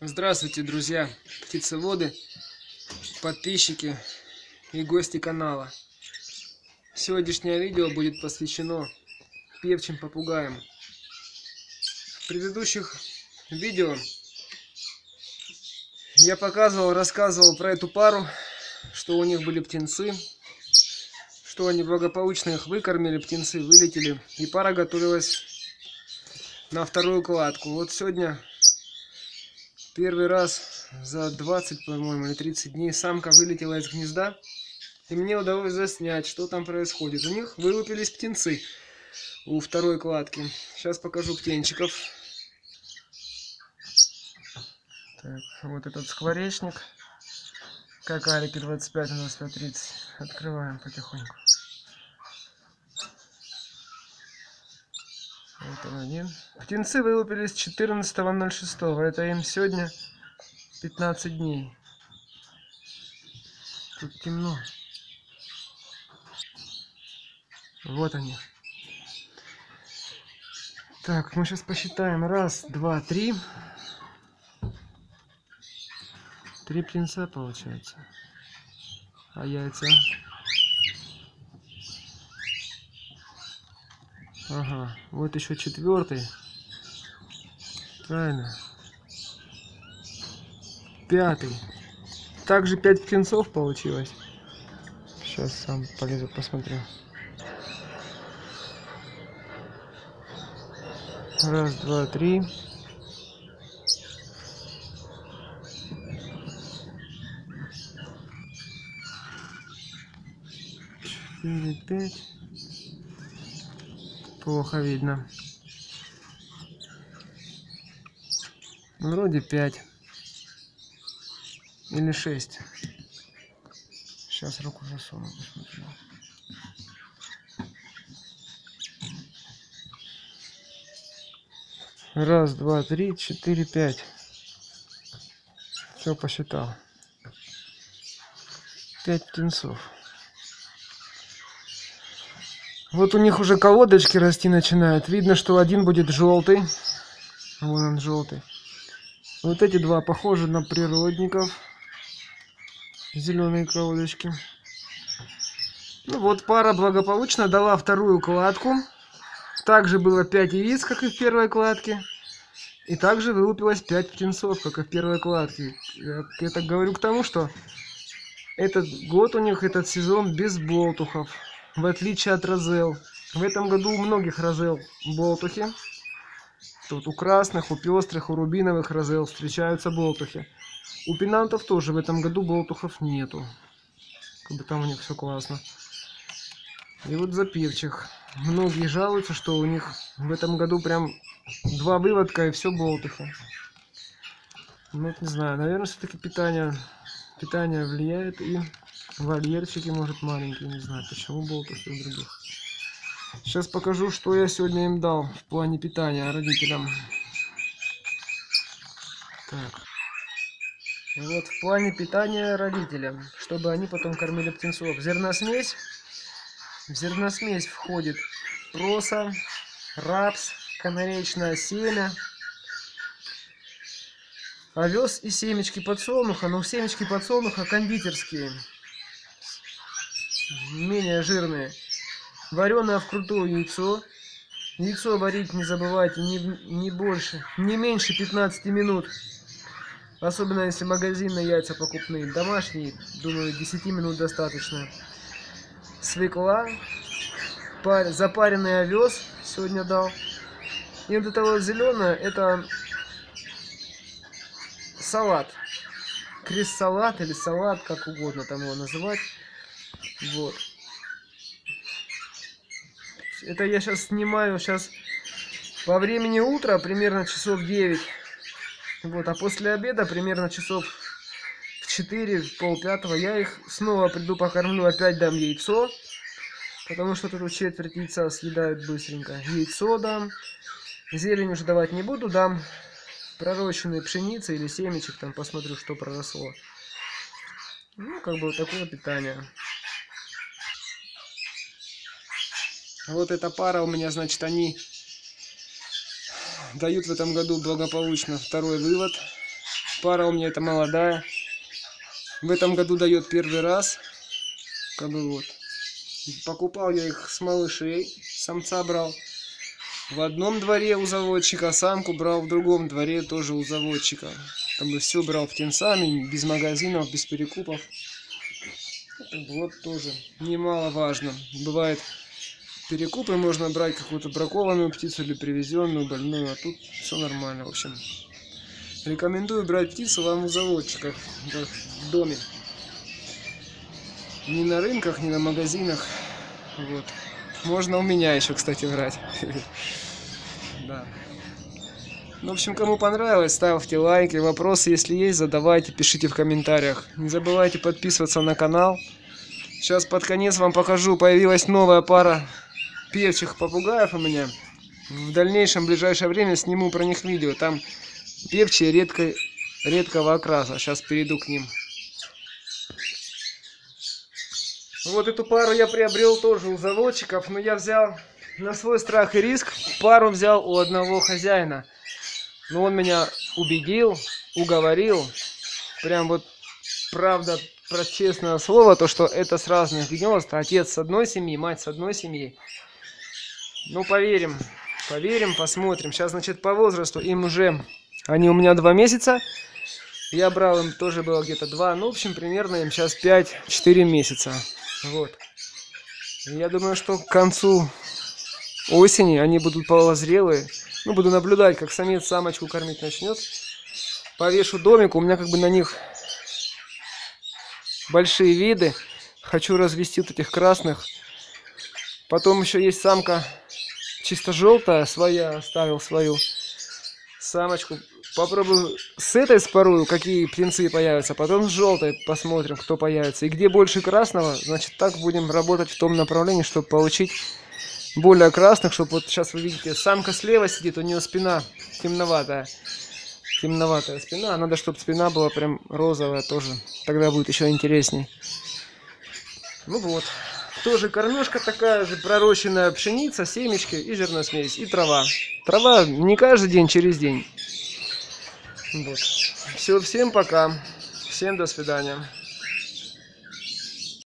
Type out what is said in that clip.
Здравствуйте, друзья, птицеводы, подписчики и гости канала. Сегодняшнее видео будет посвящено певчим попугаям. В предыдущих видео я показывал, рассказывал про эту пару, что у них были птенцы, что они благополучно их выкормили, птенцы вылетели, и пара готовилась на вторую кладку. Вот сегодня первый раз за 20, по-моему, или 30 дней самка вылетела из гнезда. И мне удалось заснять, что там происходит. У них вылупились птенцы у второй кладки. Сейчас покажу птенчиков. Так, вот этот скворечник. Какарики 25 на 25 Открываем потихоньку. Вот он один. Птенцы вылупились 14.06. Это им сегодня 15 дней. Тут темно. Вот они. Так, мы сейчас посчитаем. Раз, два, три. Три птенца получается. А яйца? Ага, вот еще четвертый. Правильно. Пятый. Также пять птенцов получилось. Сейчас сам полезу посмотрю. Раз, два, три. Четыре, пять. Плохо видно. Вроде пять. Или шесть. Сейчас руку засуну, посмотрю. Раз, два, три, четыре, пять. Все посчитал. Пять птенцов. Вот у них уже колодочки расти начинают. Видно, что один будет желтый. Вон он желтый. Вот эти два похожи на природников. Зеленые колодочки. Ну вот пара благополучно дала вторую кладку. Также было 5 яиц, как и в первой кладке. И также вылупилось 5 птенцов, как и в первой кладке. Я это говорю к тому, что этот год у них, этот сезон без болтухов. В отличие от розел. В этом году у многих розел болтухи. Тут у красных, у пестрых, у рубиновых розел встречаются болтухи. У пенантов тоже в этом году болтухов нету. Как бы там у них все классно. И вот за певчих. Многие жалуются, что у них в этом году прям два выводка и все болтуха. Ну, не знаю, наверное, все-таки питание, питание влияет и вольерчики, может, маленькие, не знаю, почему болтухи у других. Сейчас покажу, что я сегодня им дал в плане питания родителям. Так. Вот в плане питания родителям, чтобы они потом кормили птенцов. Зерносмесь. В зерносмесь входит проса, рапс, канаречное семя, овес и семечки подсолнуха. Но семечки подсолнуха кондитерские, менее жирные. Вареное вкрутую яйцо. Яйцо варить не забывайте не, не больше, не меньше 15 минут. Особенно если магазинные яйца покупные. Домашние, думаю, 10 минут достаточно. Свекла. Пар... Запаренный овес сегодня дал. И вот это вот зеленое, это салат. Крис-салат или салат, как угодно там его называть. Вот. Это я сейчас снимаю сейчас по времени утра, примерно часов 9. Вот, а после обеда, примерно часов в 4, в пол пятого, я их снова приду покормлю, опять дам яйцо. Потому что тут четверть яйца съедают быстренько. Яйцо дам. Зелень уже давать не буду, дам пророщенные пшеницы или семечек, там посмотрю, что проросло. Ну, как бы вот такое питание. Вот эта пара у меня, значит, они дают в этом году благополучно второй вывод. Пара у меня это молодая. В этом году дает первый раз. Как бы вот. Покупал я их с малышей. Самца брал. В одном дворе у заводчика, самку брал в другом дворе тоже у заводчика. Как бы все брал птенцами, без магазинов, без перекупов. Вот тоже немаловажно. Бывает перекупы можно брать какую-то бракованную птицу или привезенную, больную, а тут все нормально, в общем. Рекомендую брать птицу вам у заводчиков в доме. Ни на рынках, ни на магазинах. Вот. Можно у меня еще, кстати, брать. Да. Ну, в общем, кому понравилось, ставьте лайки. Вопросы, если есть, задавайте, пишите в комментариях. Не забывайте подписываться на канал. Сейчас под конец вам покажу. Появилась новая пара певчих попугаев у меня. В дальнейшем, в ближайшее время сниму про них видео. Там певчие редко, редкого окраса. Сейчас перейду к ним. Вот эту пару я приобрел тоже у заводчиков, но я взял на свой страх и риск. Пару взял у одного хозяина. Но он меня убедил, уговорил. Прям вот правда про честное слово, то что это с разных гнезд. Отец с одной семьи, мать с одной семьи. Ну, поверим, поверим, посмотрим. Сейчас, значит, по возрасту им уже... Они у меня два месяца. Я брал им тоже было где-то два. Ну, в общем, примерно им сейчас 5-4 месяца. Вот. Я думаю, что к концу осени они будут полозрелые. Ну, буду наблюдать, как самец самочку кормить начнет. Повешу домик. У меня как бы на них большие виды. Хочу развести вот этих красных. Потом еще есть самка чисто желтая, своя, оставил свою самочку. Попробую с этой спорую, какие птенцы появятся, потом с желтой посмотрим, кто появится. И где больше красного, значит так будем работать в том направлении, чтобы получить более красных, чтобы вот сейчас вы видите, самка слева сидит, у нее спина темноватая. Темноватая спина, надо, чтобы спина была прям розовая тоже, тогда будет еще интересней. Ну вот. Тоже кормежка такая же, пророщенная пшеница, семечки и зерносмесь, и трава. Трава не каждый день, через день. Вот. Все, всем пока. Всем до свидания.